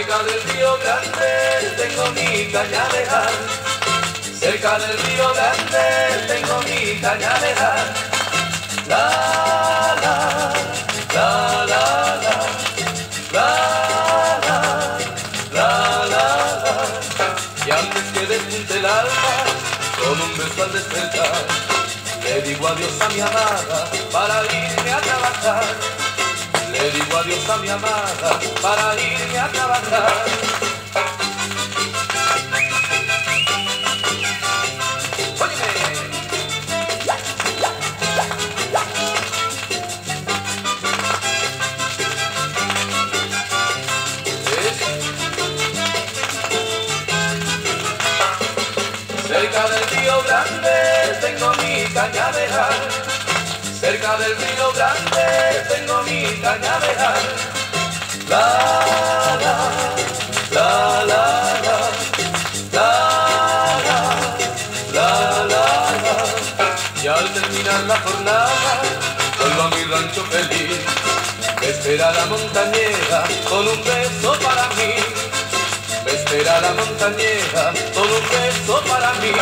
Cerca del río Grande tengo mi cañaveral. Cerca del río Grande tengo mi cañaveral. La, la, la, la, la, la, la, la, la. Y antes que despunte el alma, con un beso al despertar, le digo adiós a mi amada para irme a trabajar. Adiós a mi amada para irme a trabajar. Óyeme. Cerca del río Grande tengo mi cañaveral. Cerca del río Grande tengo mi cañaveral. La, la, la, la, la, la, la, la, la. Y al terminar la jornada, vuelvo a mi rancho feliz. Me espera la montañera con un beso para mí. Me espera la montañera con un beso para mí.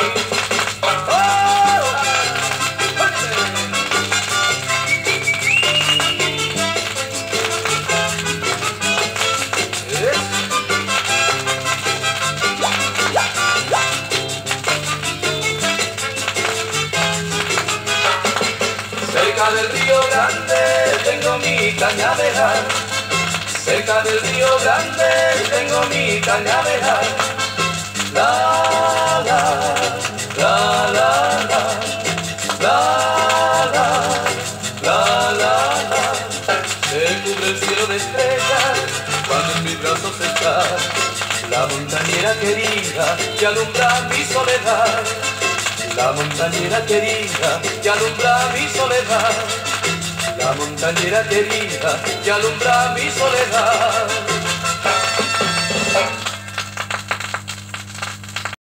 Cerca del río grande tengo mi cañaveral. Cerca del río grande tengo mi cañaveral. La, la, la, la, la. La, la, la, la, la. Se cubre el cielo de estrellas cuando en mis brazos está la montañera querida que alumbra mi soledad. La montañera querida que alumbra mi soledad. La montañera querida que alumbra mi soledad.